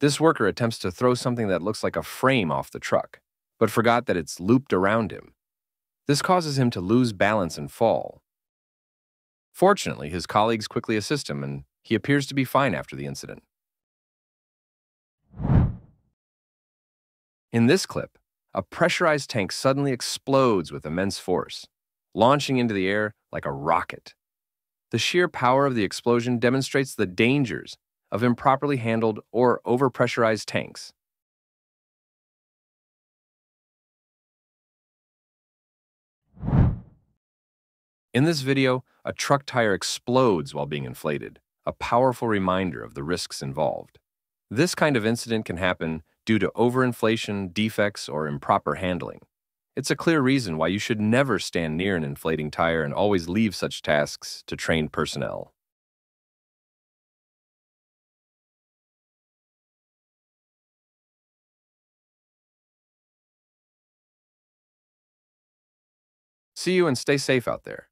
This worker attempts to throw something that looks like a frame off the truck, but forgot that it's looped around him. This causes him to lose balance and fall. Fortunately, his colleagues quickly assist him and he appears to be fine after the incident. In this clip, a pressurized tank suddenly explodes with immense force, launching into the air like a rocket. The sheer power of the explosion demonstrates the dangers of improperly handled or overpressurized tanks. In this video, a truck tire explodes while being inflated, a powerful reminder of the risks involved. This kind of incident can happen due to overinflation, defects, or improper handling. It's a clear reason why you should never stand near an inflating tire and always leave such tasks to trained personnel. See you and stay safe out there.